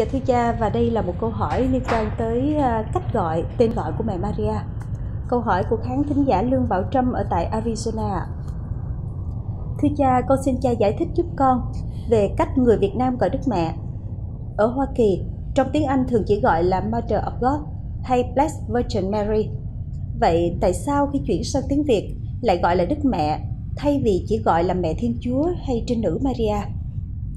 Dạ thưa cha và đây là một câu hỏi liên quan tới à, cách gọi tên gọi của mẹ Maria. Câu hỏi của khán thính giả Lương Bảo Trâm ở tại Arizona. Thưa cha, con xin cha giải thích giúp con về cách người Việt Nam gọi Đức Mẹ. Ở Hoa Kỳ, trong tiếng Anh thường chỉ gọi là Mother of God hay Blessed Virgin Mary. Vậy tại sao khi chuyển sang tiếng Việt lại gọi là Đức Mẹ thay vì chỉ gọi là Mẹ Thiên Chúa hay Trinh Nữ Maria?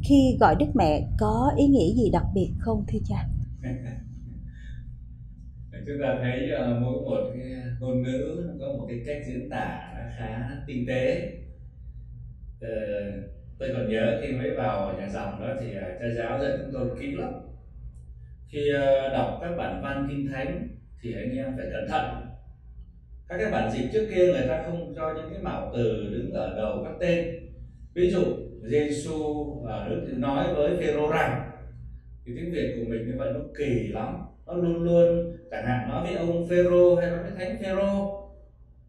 Khi gọi Đức Mẹ có ý nghĩa gì đặc biệt không thưa cha? chúng ta thấy uh, mỗi một cái ngôn ngữ nó có một cái cách diễn tả nó khá tinh tế. Uh, tôi còn nhớ khi mới vào nhà dòng đó thì uh, cha giáo dạy chúng tôi kỹ lắm. Khi uh, đọc các bản văn kinh thánh thì anh em phải cẩn thận. Các cái bản dịch trước kia người ta không cho những cái mạo từ đứng ở đầu các tên ví dụ Giêsu và Đức nói với Phêrô rằng thì tiếng Việt của mình như vậy nó kỳ lắm nó luôn luôn chẳng hạn nói với ông Phêrô hay nói với thánh Phêrô.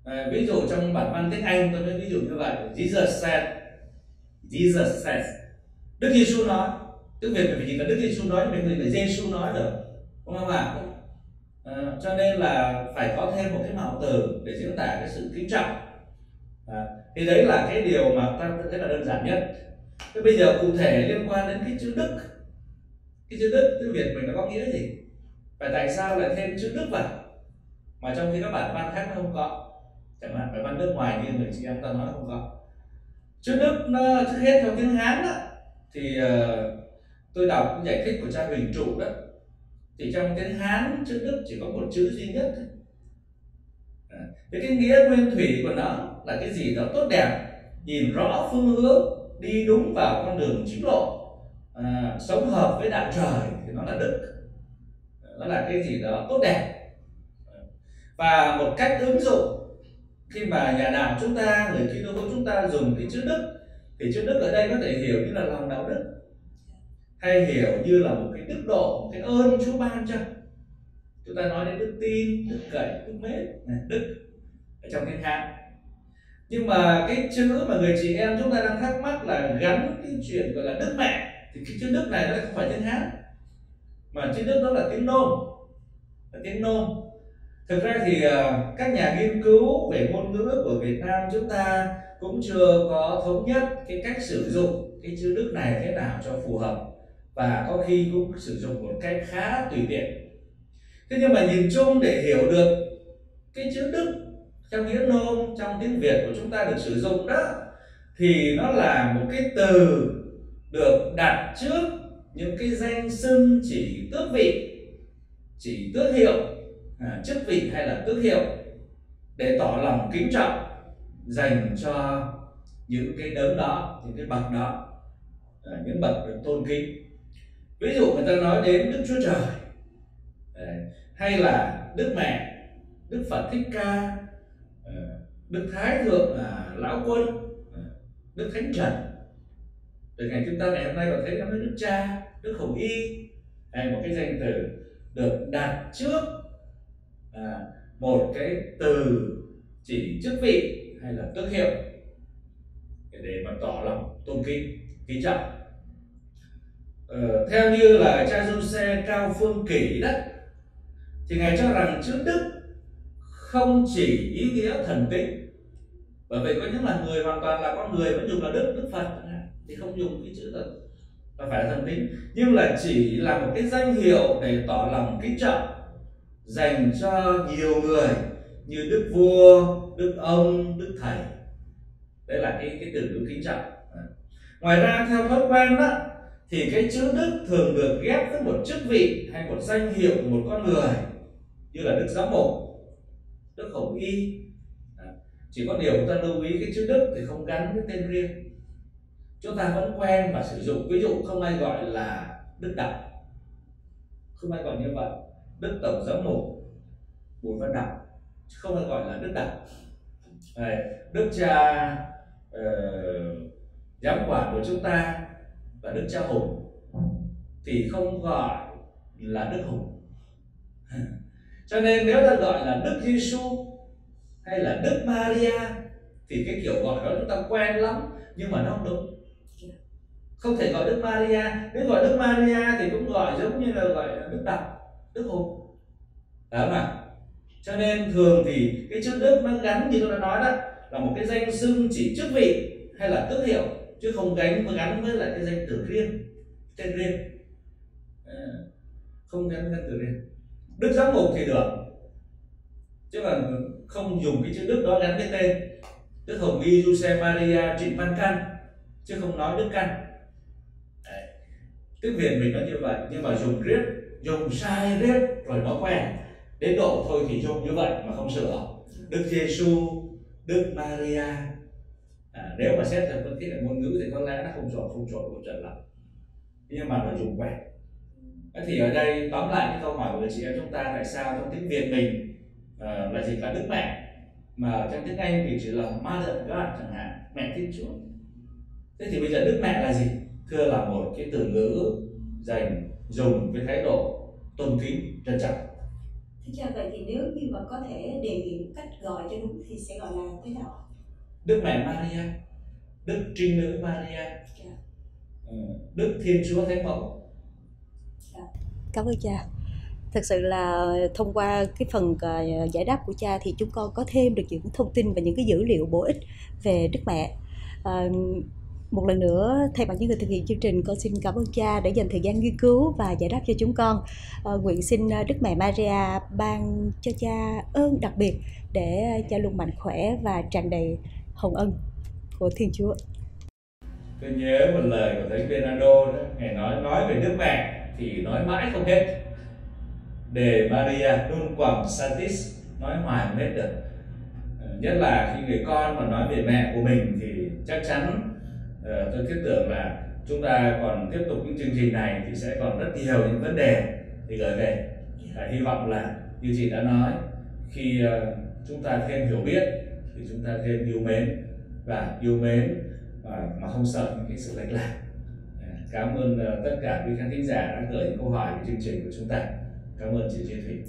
À, ví dụ trong bản văn tiếng Anh tôi nói ví dụ như vậy Jesus said Jesus said. Đức Giêsu nói tiếng Việt mình chỉ cần Đức Giêsu nói mình mình phải Giêsu nói được đúng không ạ? À, cho nên là phải có thêm một cái mạo từ để diễn tả cái sự kính trọng à, thì đấy là cái điều mà ta thấy là đơn giản nhất. Thế bây giờ cụ thể liên quan đến cái chữ đức. Cái chữ đức tiếng việt mình nó có nghĩa gì? Và tại sao lại thêm chữ đức vào? Mà trong khi các bản văn khác nó không có. Chẳng hạn bản văn nước ngoài như người chị em ta nói không có. Chữ đức nó trước hết theo tiếng hán đó thì uh, tôi đọc giải thích của cha huỳnh trụ đó thì trong tiếng hán chữ đức chỉ có một chữ duy nhất thôi. À, thế cái nghĩa nguyên thủy của nó là cái gì đó tốt đẹp nhìn rõ phương hướng đi đúng vào con đường chính lộ. À, sống hợp với đạo trời thì nó là đức. À, nó là cái gì đó tốt đẹp. À, và một cách ứng dụng khi mà nhà đạo chúng ta người Kitô hữu chúng ta dùng cái chữ đức thì chữ đức ở đây có thể hiểu như là lòng đạo đức hay hiểu như là một cái đức độ một cái ơn Chúa ban cho chúng ta nói đến đức tin, đức cậy, đức mến đức ở trong tiếng Hán nhưng mà cái chữ mà người chị em chúng ta đang thắc mắc là gắn cái chuyện gọi là đức mẹ, thì cái chữ đức này nó không phải tiếng hán, mà chữ đức đó là tiếng nôm. Là tiếng nôm. Thực ra thì à, các nhà nghiên cứu về ngôn ngữ của Việt Nam chúng ta cũng chưa có thống nhất cái cách sử dụng cái chữ đức này thế nào cho phù hợp. Và có khi cũng sử dụng một cách khá tùy tiện thế nhưng mà nhìn chung để hiểu được cái chữ đức trong nghĩa nôm trong tiếng việt của chúng ta được sử dụng đó thì nó là một cái từ được đặt trước những cái danh xưng chỉ tước vị chỉ tước hiệu à, chức vị hay là tước hiệu để tỏ lòng kính trọng dành cho những cái đấng đó những cái bậc đó à, những bậc được tôn kính. Ví dụ người ta nói đến đức chúa trời à, hay là đức mẹ đức phật thích ca ờ, đức thái thượng là lão quân ờ, đức thánh trần. Từ ngày chúng ta ngày hôm nay còn thấy nó đức cha đức hồng y hay một cái danh từ được đặt trước à, một cái từ chỉ chức vị hay là tước hiệu để mà tỏ lòng tôn kính kính trọng. Ờ, theo như là cha du xe cao phương kỷ đó thì ngài cho rằng chữ đức không chỉ ý nghĩa thần tính. Bởi vậy có những là người hoàn toàn là con người, vẫn dùng là đức đức phật. Thì không dùng cái chữ thần và phải là thần tính. Nhưng là chỉ là một cái danh hiệu để tỏ lòng kính trọng, dành cho nhiều người như đức vua, đức ông, đức thầy. Đây là cái cái từ ngữ kính trọng. Ngoài ra, theo thói quen đó, thì cái chữ đức thường được ghép với một chức vị hay một danh hiệu của một con người như là đức giám mục đức hồng y. Chỉ có điều chúng ta lưu ý cái chữ đức thì không gắn với tên riêng. Chúng ta vẫn quen và sử dụng ví dụ không ai gọi là đức đạo. Không ai gọi như vậy. Đức tổng giám mục bùi văn đạo. Không ai gọi là đức đạo. Đức cha uh, giám quản của chúng ta và đức cha hùng thì không gọi là đức hùng. cho nên nếu ta gọi là đức Giêsu hay là Đức Maria thì cái kiểu gọi đó chúng ta quen lắm, nhưng mà nó không đúng. Không thể gọi Đức Maria. Nếu gọi Đức Maria thì cũng gọi giống như là gọi Đức đặc Đức Hùng. Đó không nào? Cho nên thường thì cái chữ Đức nó gắn như tôi đã nói đó, là một cái danh xưng chỉ chức vị hay là tước hiệu, chứ không gắn gắn với lại cái danh từ riêng, tên riêng. À, không gắn danh từ riêng. Đức giám mục thì được. Chứ còn không dùng cái chữ Đức đó gắn với tên. Đức Hồng Y Giuse Maria Trịnh Văn Căn chứ không nói Đức Căn Đấy. tiếng Việt mình nó như vậy nhưng mà dùng riết dùng sai riết rồi nó quen. Đến độ thôi thì dùng như vậy mà không sửa. Đức Giêsu Đức Maria. À, nếu mà xét theo phân tích là ngôn ngữ thì có lẽ nó không rõ không trội của trận lắm. Nhưng mà nó dùng quen thì ở đây tóm lại cái câu hỏi của chị em chúng ta tại sao trong tiếng Việt mình uh, là gì là Đức Mẹ mà trong tiếng Anh thì chỉ là Mother God chẳng hạn mẹ Thiên Chúa thế thì bây giờ Đức Mẹ là gì thưa là một cái từ ngữ dành dùng với thái độ tôn kính trân trọng Thế cha vậy thì nếu như mà có thể đề nghị cách gọi cho đúng thì sẽ gọi là thế nào? Đức Mẹ Maria, Đức Trinh Nữ Maria, dạ. ừ, Đức Thiên Chúa Thánh Mẫu. Cảm ơn cha. Thật sự là thông qua cái phần ờ, giải đáp của cha thì chúng con có thêm được những thông tin và những cái dữ liệu bổ ích về Đức Mẹ. À, một lần nữa thay mặt những người thực hiện chương trình con xin cảm ơn cha đã dành thời gian nghiên cứu và giải đáp cho chúng con à, nguyện xin đức mẹ maria ban cho cha ơn đặc biệt để cha luôn mạnh khỏe và tràn đầy hồng ân của thiên chúa tôi nhớ một lời của thánh Bernardo đó ngài nói nói về đức mẹ thì nói mãi không hết. Để Maria luôn quẳng Santis nói hoài không hết được. Ờ, nhất là khi người con mà nói về mẹ của mình thì chắc chắn ờ, tôi thiết tưởng là chúng ta còn tiếp tục những chương trình này thì sẽ còn rất nhiều những vấn đề thì gửi về. Và hy vọng là như chị đã nói khi uh, chúng ta thêm hiểu biết thì chúng ta thêm yêu mến. Và yêu mến và mà không sợ những cái sự lệch lạc cảm ơn ờ, tất cả quý khán thính giả đã gửi những câu hỏi về chương trình của chúng ta. Cảm ơn chị Duy Thủy.